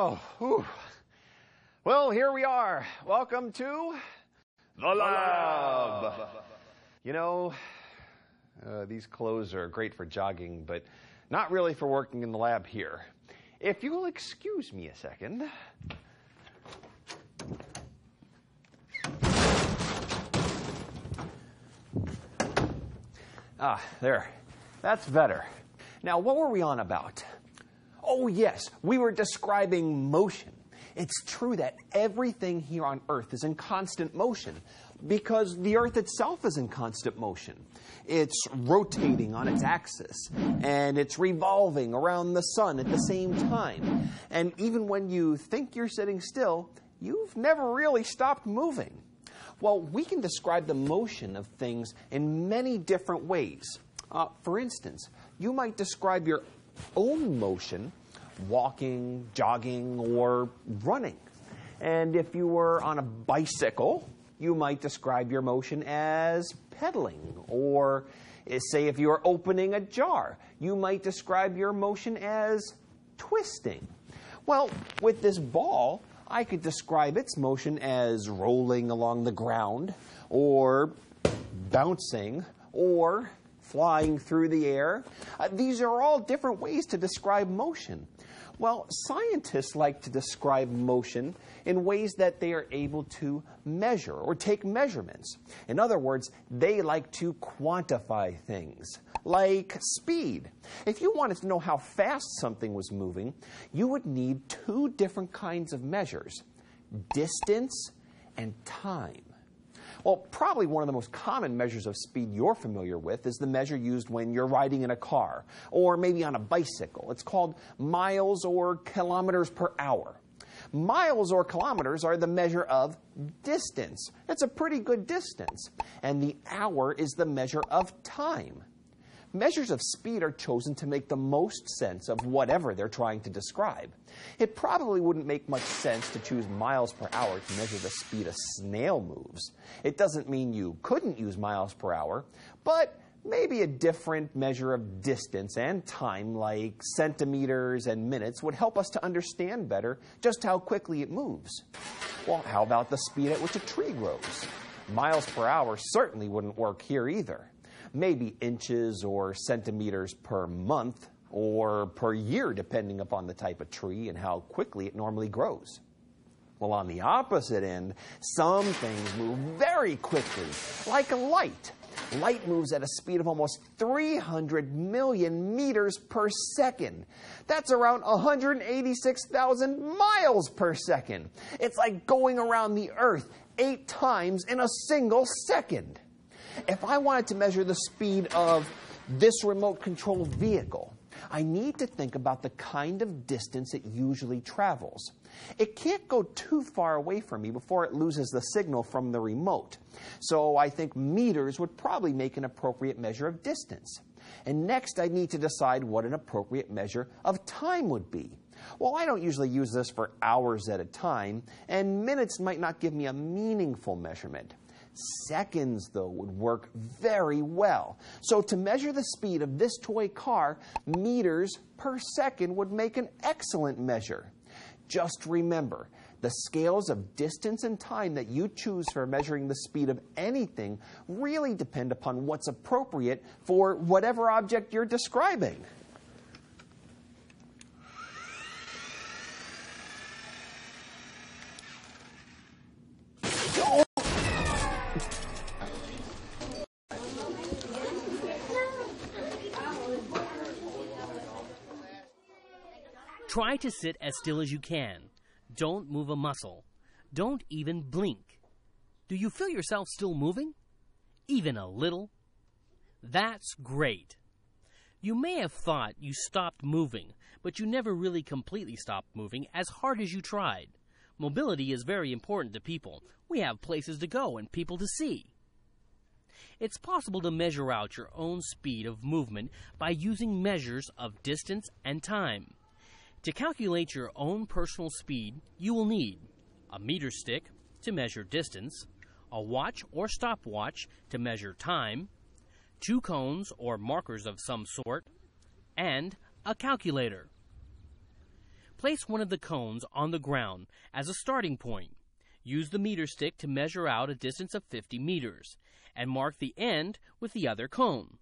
Oh, whew. well, here we are. Welcome to the lab. You know, uh, these clothes are great for jogging, but not really for working in the lab here. If you'll excuse me a second. Ah, there. That's better. Now, what were we on about? Oh, yes, we were describing motion. It's true that everything here on Earth is in constant motion because the Earth itself is in constant motion. It's rotating on its axis and it's revolving around the sun at the same time. And even when you think you're sitting still, you've never really stopped moving. Well, we can describe the motion of things in many different ways. Uh, for instance, you might describe your own motion walking, jogging, or running. And if you were on a bicycle, you might describe your motion as pedaling. Or eh, say if you were opening a jar, you might describe your motion as twisting. Well, with this ball, I could describe its motion as rolling along the ground, or bouncing, or flying through the air. Uh, these are all different ways to describe motion. Well, scientists like to describe motion in ways that they are able to measure or take measurements. In other words, they like to quantify things, like speed. If you wanted to know how fast something was moving, you would need two different kinds of measures distance and time. Well, probably one of the most common measures of speed you're familiar with is the measure used when you're riding in a car or maybe on a bicycle. It's called miles or kilometers per hour. Miles or kilometers are the measure of distance. It's a pretty good distance. And the hour is the measure of time. Measures of speed are chosen to make the most sense of whatever they're trying to describe. It probably wouldn't make much sense to choose miles per hour to measure the speed a snail moves. It doesn't mean you couldn't use miles per hour, but maybe a different measure of distance and time, like centimeters and minutes, would help us to understand better just how quickly it moves. Well, how about the speed at which a tree grows? Miles per hour certainly wouldn't work here either maybe inches or centimeters per month or per year, depending upon the type of tree and how quickly it normally grows. Well, on the opposite end, some things move very quickly, like light. Light moves at a speed of almost 300 million meters per second. That's around 186,000 miles per second. It's like going around the Earth eight times in a single second. If I wanted to measure the speed of this remote control vehicle, I need to think about the kind of distance it usually travels. It can't go too far away from me before it loses the signal from the remote. So I think meters would probably make an appropriate measure of distance. And next, I need to decide what an appropriate measure of time would be. Well, I don't usually use this for hours at a time, and minutes might not give me a meaningful measurement. Seconds, though, would work very well. So, to measure the speed of this toy car, meters per second would make an excellent measure. Just remember, the scales of distance and time that you choose for measuring the speed of anything really depend upon what's appropriate for whatever object you're describing. Try to sit as still as you can. Don't move a muscle. Don't even blink. Do you feel yourself still moving? Even a little? That's great. You may have thought you stopped moving, but you never really completely stopped moving as hard as you tried. Mobility is very important to people. We have places to go and people to see. It's possible to measure out your own speed of movement by using measures of distance and time. To calculate your own personal speed, you will need a meter stick to measure distance, a watch or stopwatch to measure time, two cones or markers of some sort, and a calculator. Place one of the cones on the ground as a starting point. Use the meter stick to measure out a distance of 50 meters and mark the end with the other cone.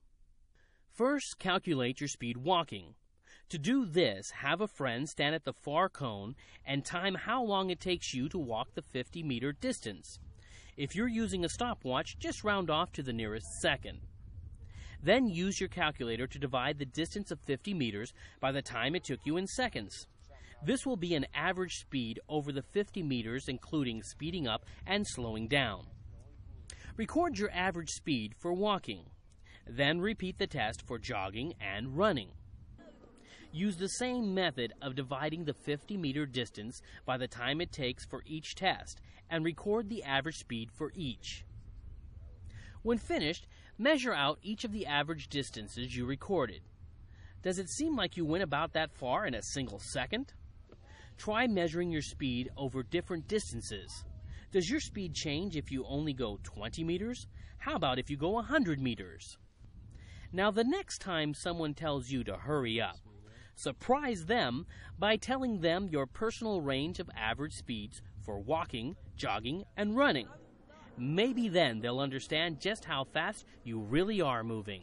First, calculate your speed walking. To do this, have a friend stand at the far cone and time how long it takes you to walk the 50 meter distance. If you're using a stopwatch, just round off to the nearest second. Then use your calculator to divide the distance of 50 meters by the time it took you in seconds. This will be an average speed over the 50 meters, including speeding up and slowing down. Record your average speed for walking. Then repeat the test for jogging and running. Use the same method of dividing the 50 meter distance by the time it takes for each test and record the average speed for each. When finished, measure out each of the average distances you recorded. Does it seem like you went about that far in a single second? Try measuring your speed over different distances. Does your speed change if you only go 20 meters? How about if you go 100 meters? Now, the next time someone tells you to hurry up, surprise them by telling them your personal range of average speeds for walking, jogging, and running. Maybe then they'll understand just how fast you really are moving.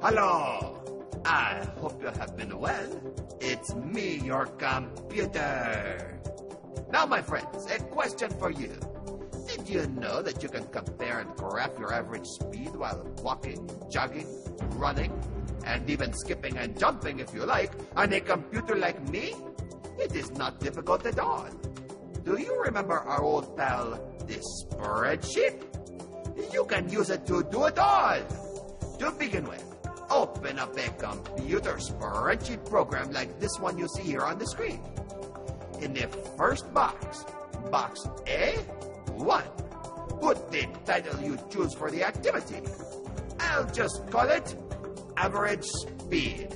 Hello! I hope you have been well. It's me, your computer. Now, my friends, a question for you. Did you know that you can compare and graph your average speed while walking, jogging, running, and even skipping and jumping if you like on a computer like me? It is not difficult at all. Do you remember our old pal, the spreadsheet? You can use it to do it all. To begin with, open up a computer spreadsheet program like this one you see here on the screen. In the first box, box A1, put the title you choose for the activity. I'll just call it average speed.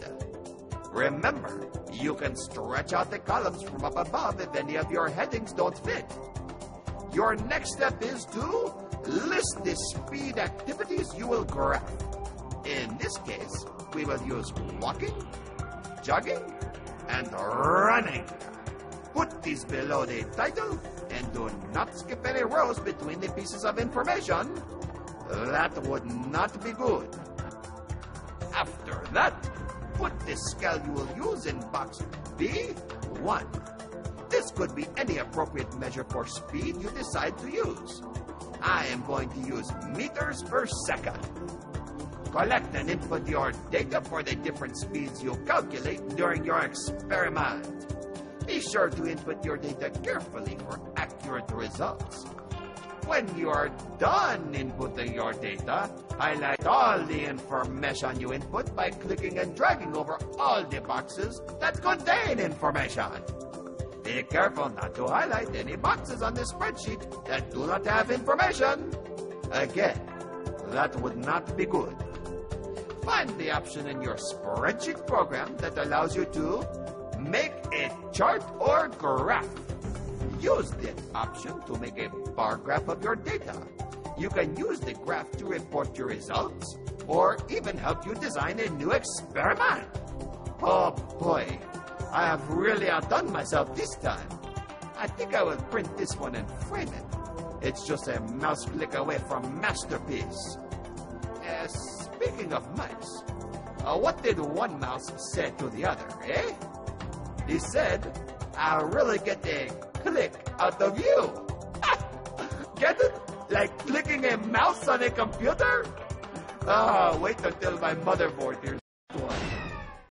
Remember, you can stretch out the columns from up above if any of your headings don't fit. Your next step is to list the speed activities you will graph. In this case, we will use walking, jogging, and running. Put these below the title and do not skip any rows between the pieces of information. That would not be good. After that, put the scale you will use in box B1. This could be any appropriate measure for speed you decide to use. I am going to use meters per second. Collect and input your data for the different speeds you calculate during your experiment. Be sure to input your data carefully for accurate results. When you are done inputting your data, highlight all the information you input by clicking and dragging over all the boxes that contain information. Be careful not to highlight any boxes on the spreadsheet that do not have information. Again, that would not be good. Find the option in your spreadsheet program that allows you to make a chart or graph. Use the option to make a bar graph of your data. You can use the graph to report your results or even help you design a new experiment. Oh boy, I have really outdone myself this time. I think I will print this one and frame it. It's just a mouse click away from masterpiece. Uh, speaking of mice, uh, what did one mouse say to the other, eh? He said, I really get a click out of you. get it? Like clicking a mouse on a computer? Ah, wait until my motherboard hears